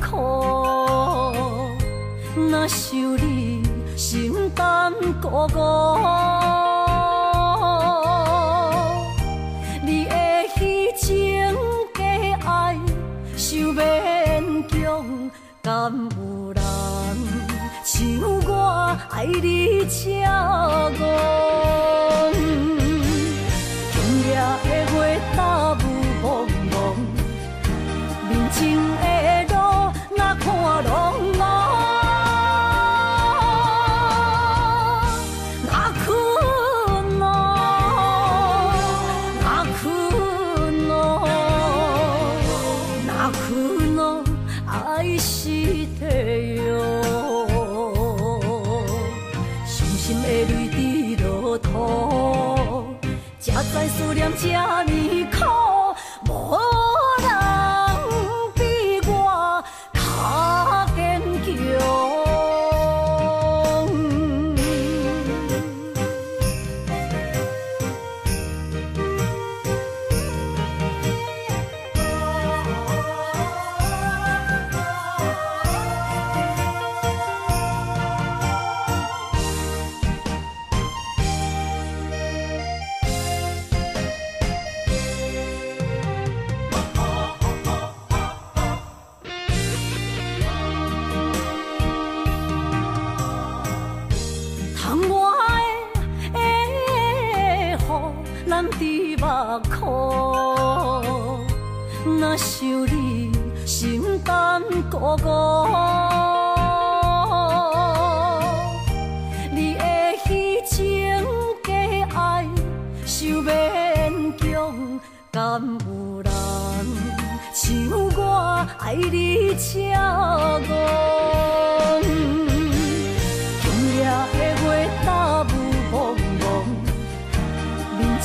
苦，若想你心肝孤孤，你的虚情假爱受勉强，敢有人像我爱你这戆？这呢苦，滴目眶。若想你，心肝孤孤。你的虚情假爱受勉强，敢有人像我爱你这戆？今夜的月大雾蒙蒙，面前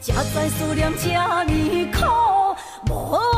才知思念这呢苦。